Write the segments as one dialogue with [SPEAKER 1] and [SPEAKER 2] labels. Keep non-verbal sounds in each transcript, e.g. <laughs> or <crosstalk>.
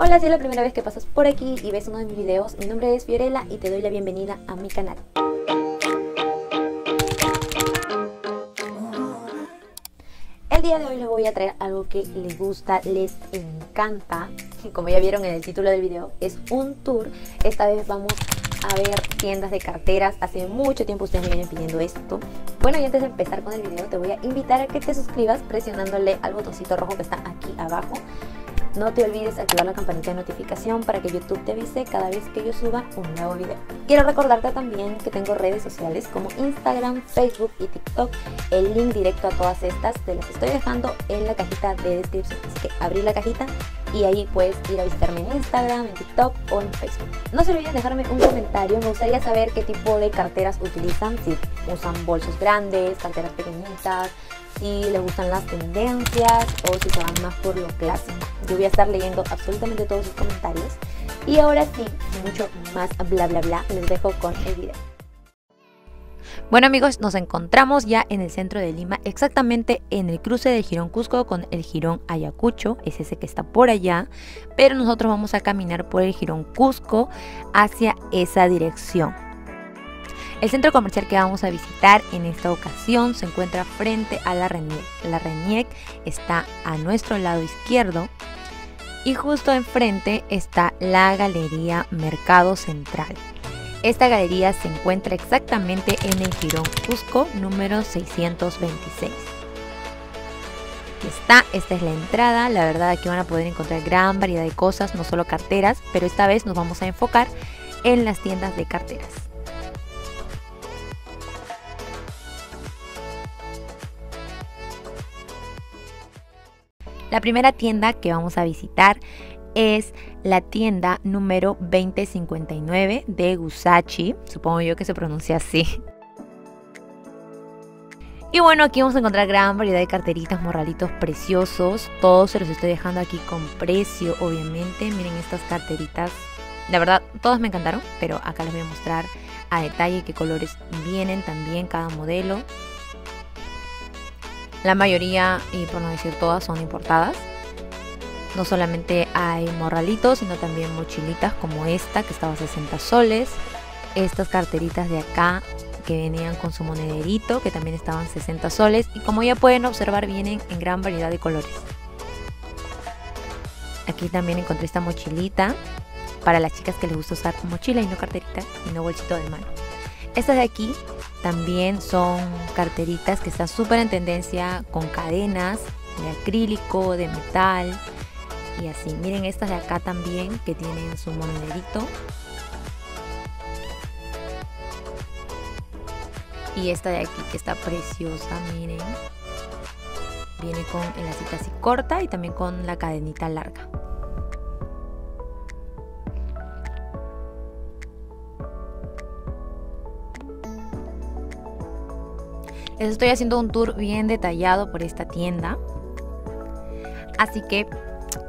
[SPEAKER 1] Hola, si es la primera vez que pasas por aquí y ves uno de mis videos, mi nombre es Fiorella y te doy la bienvenida a mi canal. El día de hoy les voy a traer algo que les gusta, les encanta. <laughs> Como ya vieron en el título del video, es un tour. Esta vez vamos a ver tiendas de carteras. Hace mucho tiempo ustedes me vienen pidiendo esto. Bueno, y antes de empezar con el video, te voy a invitar a que te suscribas presionándole al botoncito rojo que está aquí abajo no te olvides activar la campanita de notificación para que YouTube te avise cada vez que yo suba un nuevo video. Quiero recordarte también que tengo redes sociales como Instagram, Facebook y TikTok. El link directo a todas estas te las estoy dejando en la cajita de descripción. Así que abrí la cajita y ahí puedes ir a visitarme en Instagram, en TikTok o en Facebook. No se olviden dejarme un comentario, me gustaría saber qué tipo de carteras utilizan, si usan bolsos grandes, carteras pequeñitas, si les gustan las tendencias o si se van más por lo clásico. Yo voy a estar leyendo absolutamente todos sus comentarios. Y ahora sí, mucho más bla bla bla, les dejo con el video. Bueno amigos, nos encontramos ya en el centro de Lima, exactamente en el cruce del Girón Cusco con el Girón Ayacucho, es ese que está por allá, pero nosotros vamos a caminar por el Girón Cusco hacia esa dirección. El centro comercial que vamos a visitar en esta ocasión se encuentra frente a la RENIEC. La RENIEC está a nuestro lado izquierdo y justo enfrente está la Galería Mercado Central. Esta galería se encuentra exactamente en el Girón Cusco número 626. Aquí está, esta es la entrada, la verdad aquí van a poder encontrar gran variedad de cosas, no solo carteras, pero esta vez nos vamos a enfocar en las tiendas de carteras. La primera tienda que vamos a visitar es la tienda número 2059 de Gusachi. Supongo yo que se pronuncia así. Y bueno, aquí vamos a encontrar gran variedad de carteritas, morralitos preciosos. Todos se los estoy dejando aquí con precio, obviamente. Miren estas carteritas. La verdad, todas me encantaron, pero acá les voy a mostrar a detalle qué colores vienen también cada modelo. La mayoría, y por no decir todas, son importadas. No solamente hay morralitos, sino también mochilitas como esta que estaba a 60 soles. Estas carteritas de acá que venían con su monederito que también estaban 60 soles. Y como ya pueden observar vienen en gran variedad de colores. Aquí también encontré esta mochilita para las chicas que les gusta usar mochila y no carterita y no bolsito de mano. Estas de aquí también son carteritas que están súper en tendencia con cadenas de acrílico, de metal y así. Miren estas de acá también que tienen su monederito. Y esta de aquí que está preciosa, miren. Viene con el así corta y también con la cadenita larga. Les estoy haciendo un tour bien detallado por esta tienda. Así que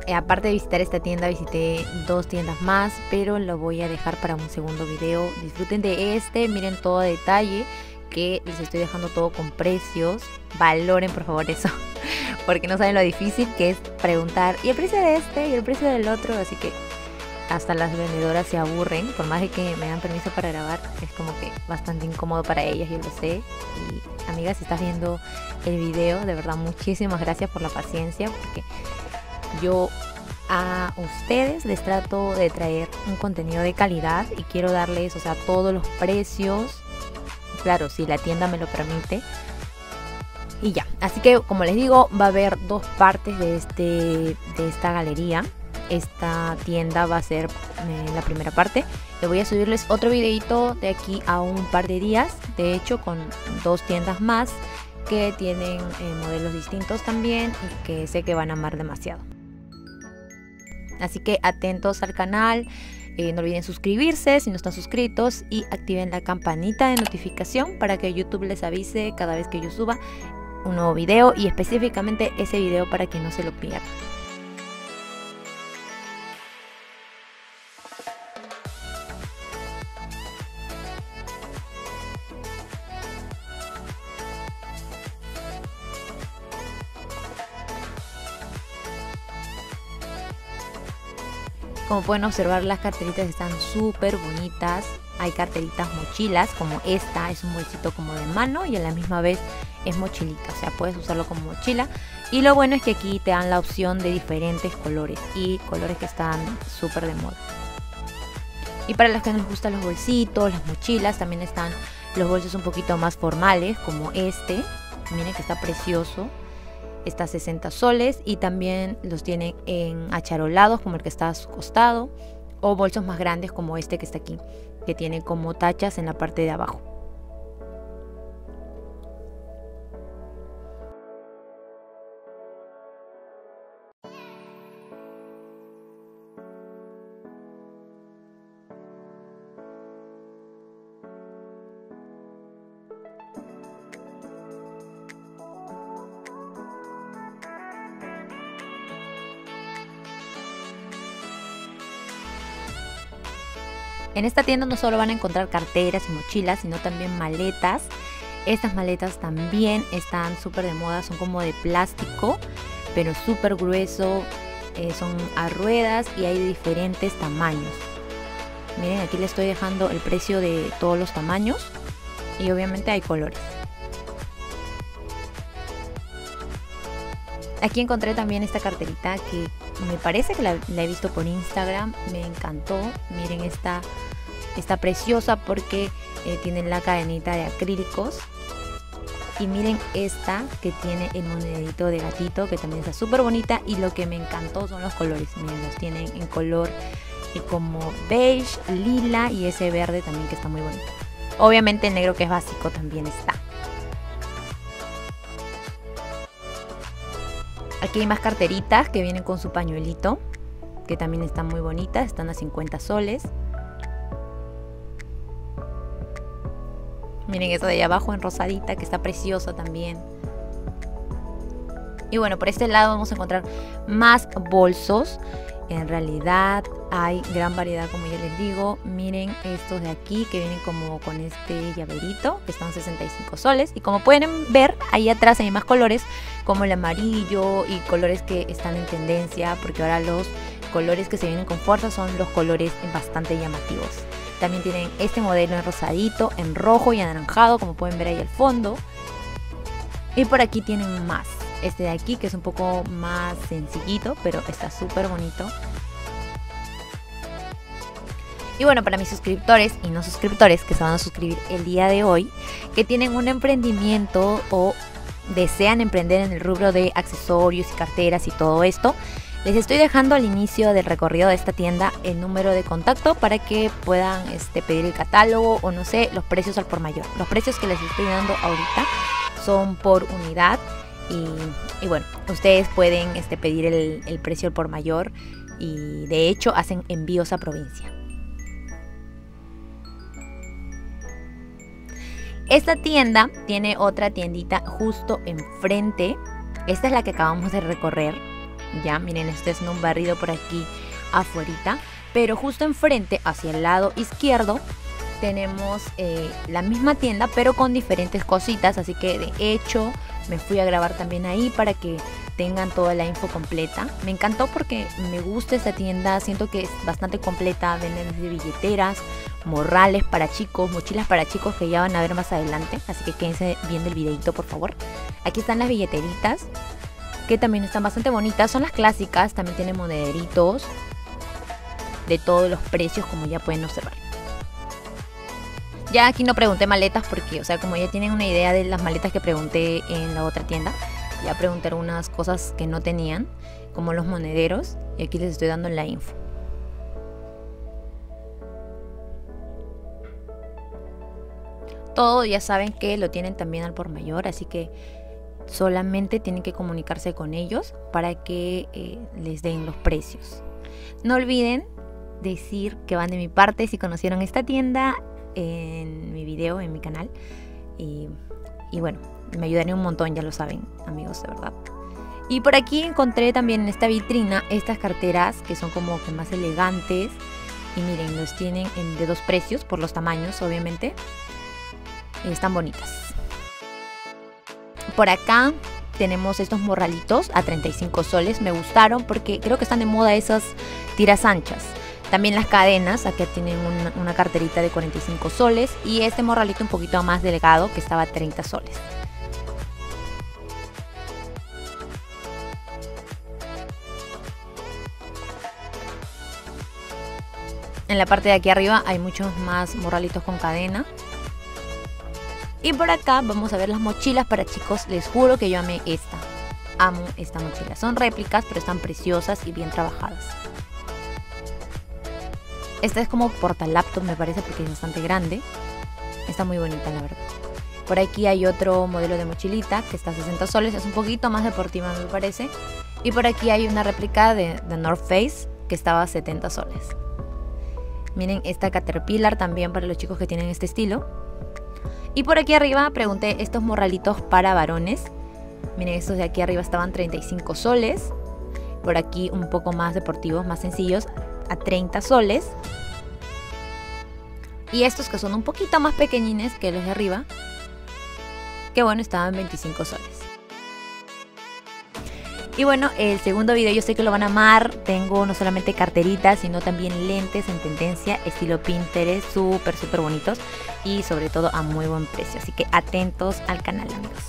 [SPEAKER 1] eh, aparte de visitar esta tienda, visité dos tiendas más, pero lo voy a dejar para un segundo video. Disfruten de este, miren todo a detalle, que les estoy dejando todo con precios. Valoren por favor eso, <laughs> porque no saben lo difícil que es preguntar, ¿y el precio de este? ¿Y el precio del otro? Así que hasta las vendedoras se aburren, por más de que me dan permiso para grabar, es como que bastante incómodo para ellas, yo lo sé. Y amigas, si estás viendo el video, de verdad muchísimas gracias por la paciencia, porque yo a ustedes les trato de traer un contenido de calidad y quiero darles, o sea, todos los precios, claro, si la tienda me lo permite. Y ya, así que como les digo, va a haber dos partes de, este, de esta galería esta tienda va a ser eh, la primera parte. Le voy a subirles otro videito de aquí a un par de días, de hecho con dos tiendas más que tienen eh, modelos distintos también y que sé que van a amar demasiado. Así que atentos al canal, eh, no olviden suscribirse si no están suscritos y activen la campanita de notificación para que YouTube les avise cada vez que yo suba un nuevo video y específicamente ese video para que no se lo pierdan. Como pueden observar las carteritas están súper bonitas. Hay carteritas mochilas como esta, es un bolsito como de mano y a la misma vez es mochilita, o sea puedes usarlo como mochila. Y lo bueno es que aquí te dan la opción de diferentes colores y colores que están súper de moda. Y para los que nos gustan los bolsitos, las mochilas, también están los bolsos un poquito más formales como este. Miren que está precioso. Está a 60 soles y también los tienen en acharolados como el que está a su costado o bolsos más grandes como este que está aquí, que tiene como tachas en la parte de abajo. En esta tienda no solo van a encontrar carteras y mochilas, sino también maletas. Estas maletas también están súper de moda, son como de plástico, pero súper grueso, eh, son a ruedas y hay diferentes tamaños. Miren, aquí les estoy dejando el precio de todos los tamaños y obviamente hay colores. Aquí encontré también esta carterita que me parece que la, he visto por Instagram. Me encantó. Miren, esta está preciosa porque eh, tiene la cadenita de acrílicos. Y miren esta que tiene el monedito de gatito que también está súper bonita. Y lo que me encantó son los colores. Miren, los tienen en color eh, como beige, lila y ese verde también que está muy bonito. Obviamente el negro que es básico también está. Aquí hay más carteritas que vienen con su pañuelito, que también están muy bonitas, están a 50 soles. Miren eso de allá abajo en rosadita, que está preciosa también. Y bueno, por este lado vamos a encontrar más bolsos. En realidad hay gran variedad, como ya les digo. Miren estos de aquí que vienen como con este llaverito, que están 65 soles. Y como pueden ver, ahí atrás hay más colores, como el amarillo y colores que están en tendencia, porque ahora los colores que se vienen con fuerza son los colores bastante llamativos. También tienen este modelo en rosadito, en rojo y anaranjado, como pueden ver ahí al fondo. Y por aquí tienen más este de aquí que es un poco más sencillito, pero está súper bonito. Y bueno, para mis suscriptores y no suscriptores que se van a suscribir el día de hoy, que tienen un emprendimiento o desean emprender en el rubro de accesorios y carteras y todo esto, les estoy dejando al inicio del recorrido de esta tienda el número de contacto para que puedan este, pedir el catálogo o no sé, los precios al por mayor. Los precios que les estoy dando ahorita son por unidad y, bueno, ustedes pueden este, pedir el, precio por mayor y de hecho hacen envíos a provincia. Esta tienda tiene otra tiendita justo enfrente. Esta es la que acabamos de recorrer. Ya, miren, este es un barrido por aquí afuera. Pero justo enfrente, hacia el lado izquierdo, tenemos eh, la misma tienda, pero con diferentes cositas. Así que de hecho me fui a grabar también ahí para que tengan toda la info completa. Me encantó porque me gusta esta tienda, siento que es bastante completa, venden desde billeteras, morrales para chicos, mochilas para chicos que ya van a ver más adelante, así que quédense viendo el videito por favor. Aquí están las billeteritas, que también están bastante bonitas, son las clásicas, también tienen monederitos de todos los precios como ya pueden observar. Ya aquí no pregunté maletas porque, o sea, como ya tienen una idea de las maletas que pregunté en la otra tienda, ya pregunté algunas cosas que no tenían, como los monederos, y aquí les estoy dando la info. Todo ya saben que lo tienen también al por mayor, así que solamente tienen que comunicarse con ellos para que eh, les den los precios. No olviden decir que van de mi parte si conocieron esta tienda en mi video, en mi canal. Y, bueno, me ayudaría un montón, ya lo saben, amigos, de verdad. Y por aquí encontré también en esta vitrina estas carteras que son como que más elegantes. Y miren, los tienen en, de dos precios, por los tamaños, obviamente. están bonitas. Por acá tenemos estos morralitos a 35 soles. Me gustaron porque creo que están de moda esas tiras anchas. También las cadenas, aquí tienen una, carterita de 45 soles y este morralito un poquito más delgado que estaba a 30 soles. En la parte de aquí arriba hay muchos más morralitos con cadena. Y por acá vamos a ver las mochilas para chicos. Les juro que yo amé esta. Amo esta mochila. Son réplicas, pero están preciosas y bien trabajadas. Esta es como porta laptop, me parece, porque es bastante grande. Está muy bonita, la verdad. Por aquí hay otro modelo de mochilita que está a 60 soles. Es un poquito más deportiva, me parece. Y por aquí hay una réplica de, North Face que estaba a 70 soles. Miren esta Caterpillar también para los chicos que tienen este estilo. Y por aquí arriba pregunté estos morralitos para varones. Miren, estos de aquí arriba estaban 35 soles. Por aquí un poco más deportivos, más sencillos, a 30 soles. Y estos que son un poquito más pequeñines que los de arriba, que bueno, estaban 25 soles. Y bueno, el segundo video yo sé que lo van a amar. Tengo no solamente carteritas, sino también lentes en tendencia, estilo Pinterest, súper, súper bonitos. Y sobre todo a muy buen precio. Así que atentos al canal, amigos.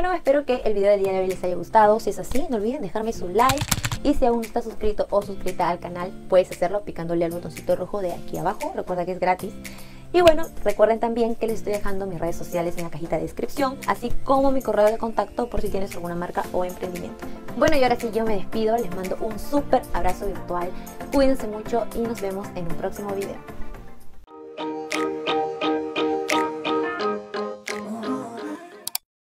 [SPEAKER 1] Bueno, espero que el video del día de hoy les haya gustado. Si es así, no olviden dejarme su like. Y si aún no estás suscrito o suscrita al canal, puedes hacerlo picándole al botoncito rojo de aquí abajo. Recuerda que es gratis. Y bueno, recuerden también que les estoy dejando mis redes sociales en la cajita de descripción, así como mi correo de contacto por si tienes alguna marca o emprendimiento. Bueno, y ahora sí yo me despido, les mando un súper abrazo virtual, cuídense mucho y nos vemos en un próximo video.